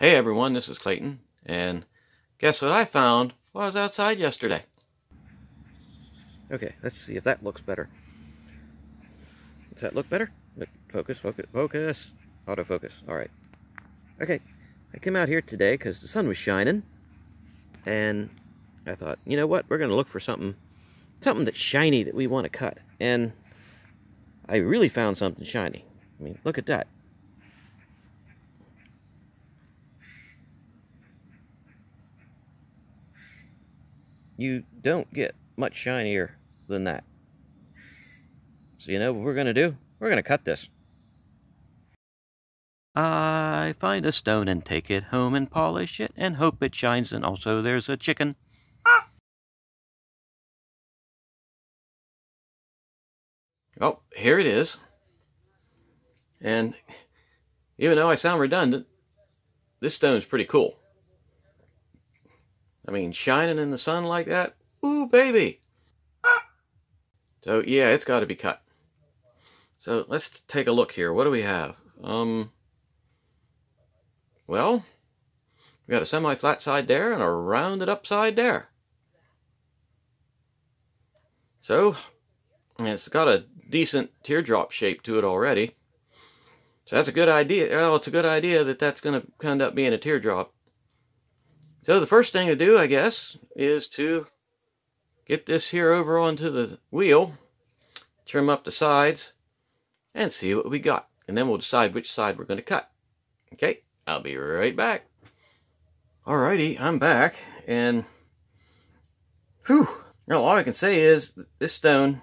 Hey everyone, this is Clayton, and guess what I found while I was outside yesterday? Okay, let's see if that looks better. Does that look better? Look, focus, focus, focus. Autofocus, alright. Okay, I came out here today because the sun was shining, and I thought, you know what, we're going to look for something, something that's shiny that we want to cut. And I really found something shiny. I mean, look at that. You don't get much shinier than that. So you know what we're going to do? We're going to cut this. I find a stone and take it home and polish it and hope it shines and also there's a chicken. Oh, here it is. And even though I sound redundant, this stone's pretty cool. I mean, shining in the sun like that, ooh, baby. So, yeah, it's got to be cut. So, let's take a look here. What do we have? Um, well, we got a semi-flat side there and a rounded up side there. So, it's got a decent teardrop shape to it already. So that's a good idea. Well, it's a good idea that that's going to end up being a teardrop. So the first thing to do, I guess, is to get this here over onto the wheel, trim up the sides, and see what we got. And then we'll decide which side we're going to cut. Okay, I'll be right back. Alrighty, I'm back, and whew, well, all I can say is this stone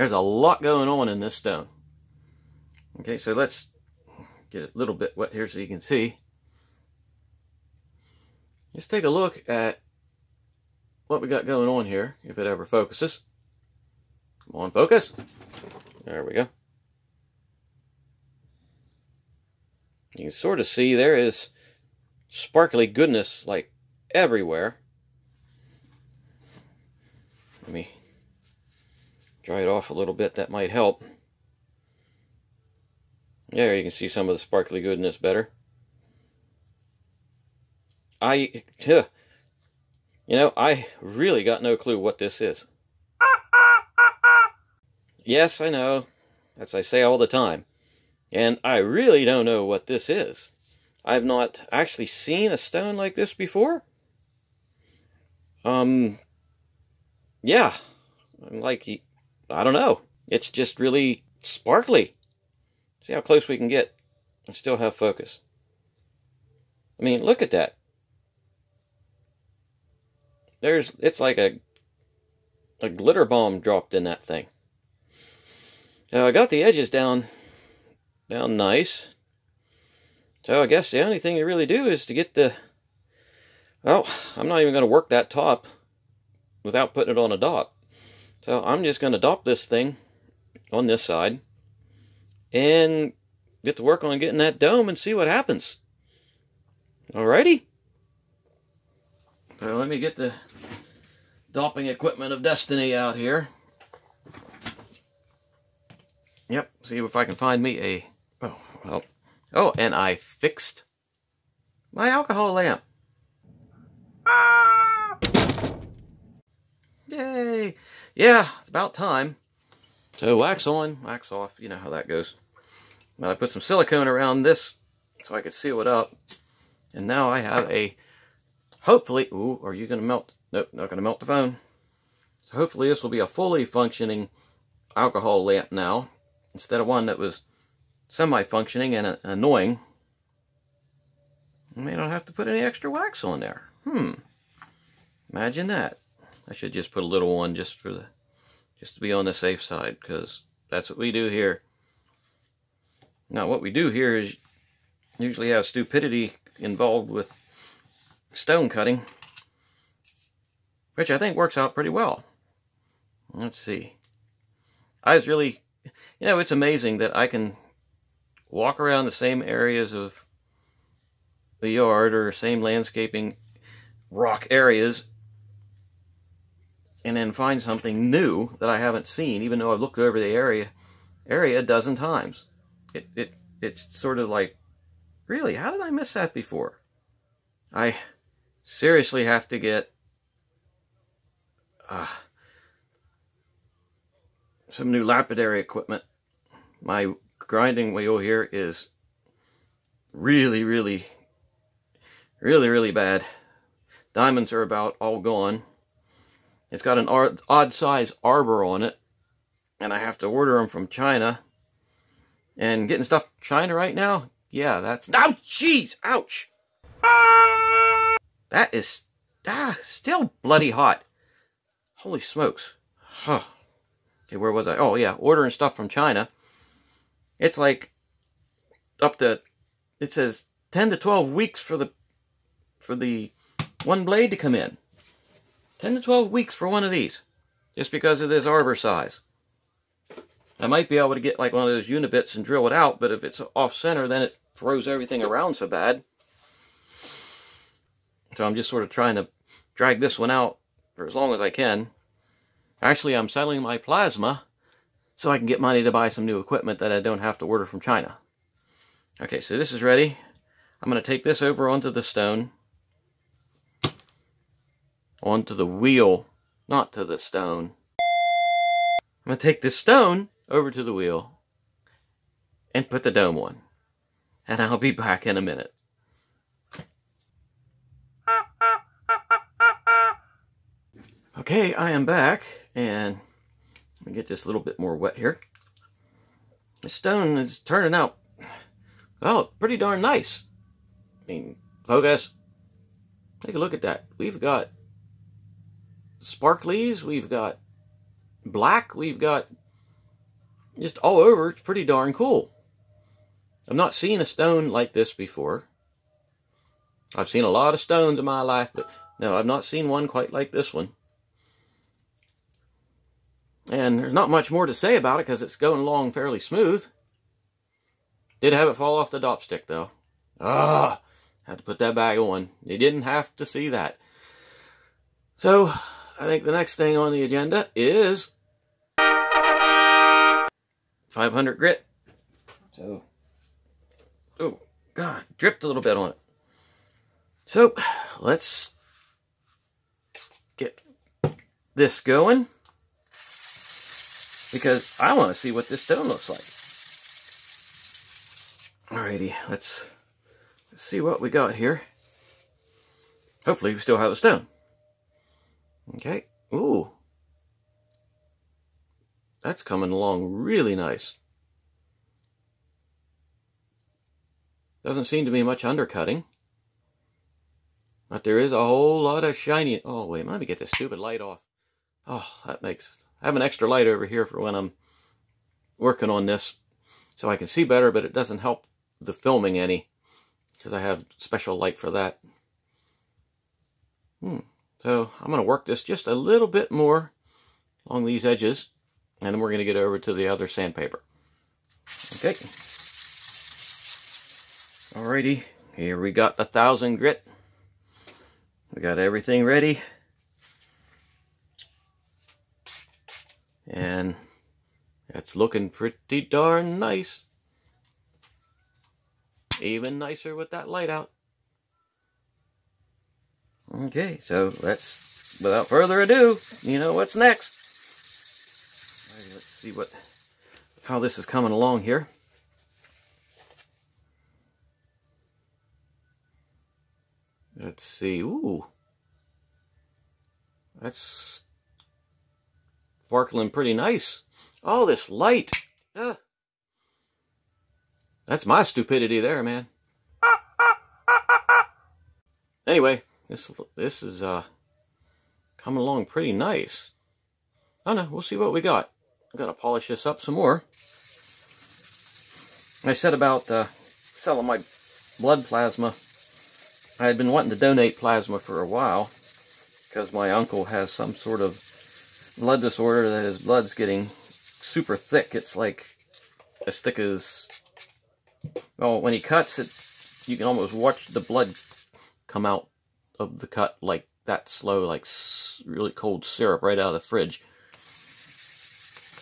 there's a lot going on in this stone. Okay, so let's get a little bit wet here so you can see. Let's take a look at what we got going on here, if it ever focuses. Come on, focus. There we go. You can sort of see there is sparkly goodness like everywhere. Let me dry it off a little bit, that might help. There you can see some of the sparkly goodness better. I, you know, I really got no clue what this is. Yes, I know. As I say all the time. And I really don't know what this is. I've not actually seen a stone like this before. Um, yeah. I'm like, I don't know. It's just really sparkly. See how close we can get and still have focus. I mean, look at that. There's, it's like a, a glitter bomb dropped in that thing. Now I got the edges down, down nice. So I guess the only thing you really do is to get the, well, I'm not even going to work that top without putting it on a dop. So I'm just going to dop this thing on this side and get to work on getting that dome and see what happens. Alrighty. So let me get the dopping equipment of destiny out here. Yep, see if I can find me a... Oh, well... Oh, and I fixed my alcohol lamp. Ah! Yay! yeah, it's about time. So wax on, wax off, you know how that goes. Now I put some silicone around this so I could seal it up. And now I have a, hopefully, ooh, are you going to melt? Nope, not going to melt the phone. So hopefully this will be a fully functioning alcohol lamp now, instead of one that was semi-functioning and annoying. I may not have to put any extra wax on there. Hmm. Imagine that. I should just put a little one just for the, just to be on the safe side, because that's what we do here. Now, what we do here is usually have stupidity involved with stone cutting, which I think works out pretty well. Let's see. I was really, you know, it's amazing that I can walk around the same areas of the yard or same landscaping rock areas and then find something new that I haven't seen, even though I've looked over the area area a dozen times. It it it's sort of like Really, how did I miss that before? I seriously have to get uh, some new lapidary equipment. My grinding wheel here is really, really, really, really bad. Diamonds are about all gone. It's got an odd size arbor on it, and I have to order them from China. And getting stuff China right now, yeah, that's... Oh, jeez! Ouch! That is ah, still bloody hot. Holy smokes. Huh. Okay, where was I? Oh, yeah, ordering stuff from China. It's like up to, it says 10 to 12 weeks for the, for the one blade to come in. 10 to 12 weeks for one of these. Just because of this arbor size. I might be able to get like one of those unibits and drill it out, but if it's off center, then it throws everything around so bad. So I'm just sort of trying to drag this one out for as long as I can. Actually, I'm selling my plasma so I can get money to buy some new equipment that I don't have to order from China. Okay, so this is ready. I'm going to take this over onto the stone. Onto the wheel, not to the stone. I'm going to take this stone over to the wheel and put the dome on. And I'll be back in a minute. Okay, I am back, and let me get this a little bit more wet here. The stone is turning out, well, pretty darn nice. I mean, focus. Take a look at that. We've got sparklies, we've got black, we've got just all over. It's pretty darn cool. I've not seen a stone like this before. I've seen a lot of stones in my life, but no, I've not seen one quite like this one. And there's not much more to say about it because it's going along fairly smooth. Did have it fall off the dop stick though. Ah, had to put that back on. You didn't have to see that. So, I think the next thing on the agenda is 500 grit. So, oh, God, dripped a little bit on it. So, let's get this going because I want to see what this stone looks like. Alrighty, let's, let's see what we got here. Hopefully we still have a stone. Okay, ooh. That's coming along really nice. Doesn't seem to be much undercutting. But there is a whole lot of shiny... Oh, wait, let me get this stupid light off. Oh, that makes I have an extra light over here for when I'm working on this so I can see better, but it doesn't help the filming any because I have special light for that. Hmm. So I'm going to work this just a little bit more along these edges, and then we're going to get over to the other sandpaper. Okay. Alrighty, here we got the thousand grit. We got everything ready. And it's looking pretty darn nice. Even nicer with that light out. Okay, so let's, without further ado, you know what's next. Right, let's see what, how this is coming along here. Let's see, ooh. That's sparkling pretty nice. Oh, this light. Uh, that's my stupidity there, man. Anyway, this this is uh coming along pretty nice. I don't know, we'll see what we got. I'm gonna polish this up some more. I said about uh, selling my blood plasma. I had been wanting to donate plasma for a while because my uncle has some sort of blood disorder that his blood's getting super thick. It's like as thick as, well, when he cuts it, you can almost watch the blood come out of the cut like that slow, like really cold syrup right out of the fridge.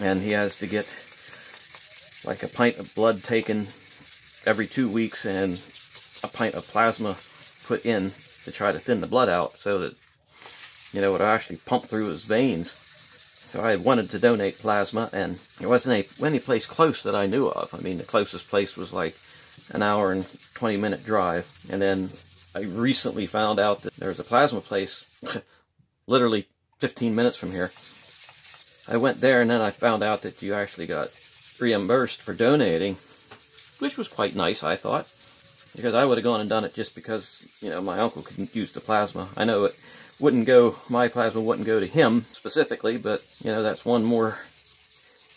And he has to get like a pint of blood taken every two weeks and a pint of plasma put in to try to thin the blood out so that, you know, it would actually pump through his veins. So I wanted to donate plasma, and there wasn't any, place close that I knew of. I mean, the closest place was like an hour and 20 minute drive. And then I recently found out that there's a plasma place literally 15 minutes from here. I went there and then I found out that you actually got reimbursed for donating, which was quite nice, I thought. Because I would have gone and done it just because, you know, my uncle could use the plasma. I know it wouldn't go, my plasma wouldn't go to him specifically, but, you know, that's one more,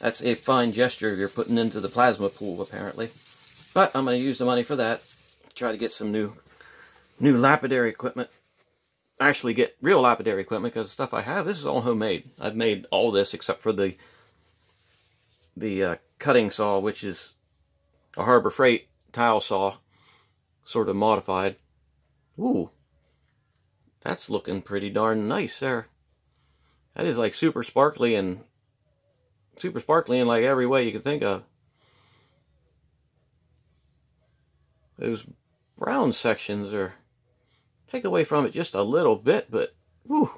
that's a fine gesture you're putting into the plasma pool, apparently. But I'm going to use the money for that, try to get some new, new lapidary equipment. Actually get real lapidary equipment, because the stuff I have, this is all homemade. I've made all this except for the, the uh, cutting saw, which is a Harbor Freight tile saw sort of modified. Ooh, that's looking pretty darn nice there. That is like super sparkly and super sparkly in like every way you can think of. Those brown sections are take away from it just a little bit, but whew,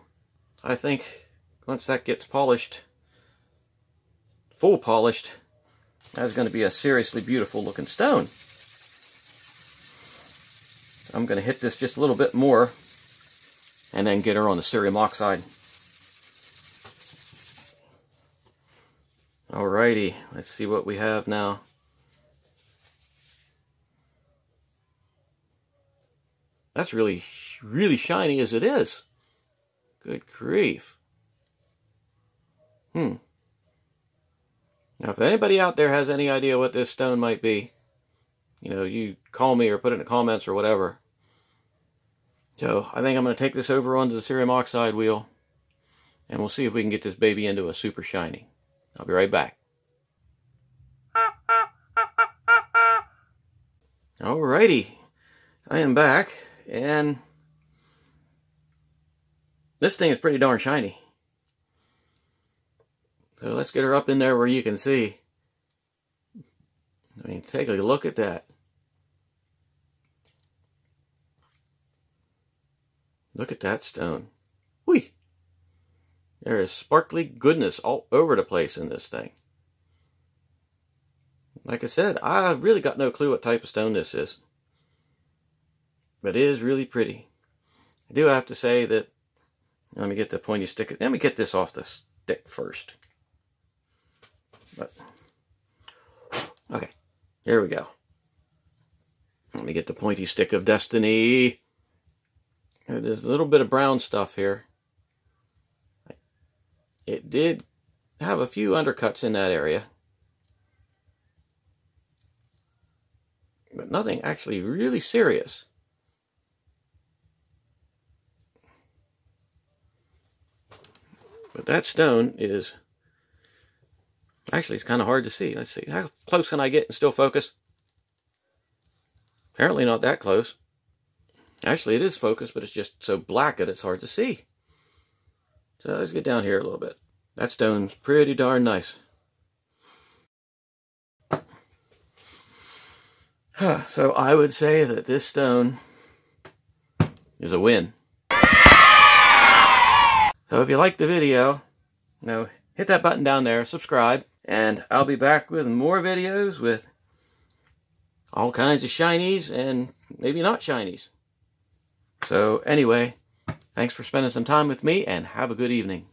I think once that gets polished, full polished, that's going to be a seriously beautiful looking stone. I'm going to hit this just a little bit more and then get her on the cerium oxide. Alrighty, let's see what we have now. That's really, really shiny as it is. Good grief. Hmm. Now, if anybody out there has any idea what this stone might be, you know, you call me or put it in the comments or whatever. So I think I'm going to take this over onto the cerium oxide wheel and we'll see if we can get this baby into a super shiny. I'll be right back. Alrighty, I am back and this thing is pretty darn shiny. So let's get her up in there where you can see. I mean, take a look at that. Look at that stone. Whee! There is sparkly goodness all over the place in this thing. Like I said, I really got no clue what type of stone this is. But it is really pretty. I do have to say that, let me get the pointy stick, let me get this off the stick first. But, okay, here we go. Let me get the pointy stick of destiny. There's a little bit of brown stuff here. It did have a few undercuts in that area. But nothing actually really serious. But that stone is... Actually, it's kind of hard to see. Let's see. How close can I get and still focus? Apparently not that close. Actually, it is focused, but it's just so black that it's hard to see. So let's get down here a little bit. That stone's pretty darn nice. So I would say that this stone is a win. So if you like the video, you know, hit that button down there, subscribe, and I'll be back with more videos with all kinds of shinies and maybe not shinies. So anyway, thanks for spending some time with me and have a good evening.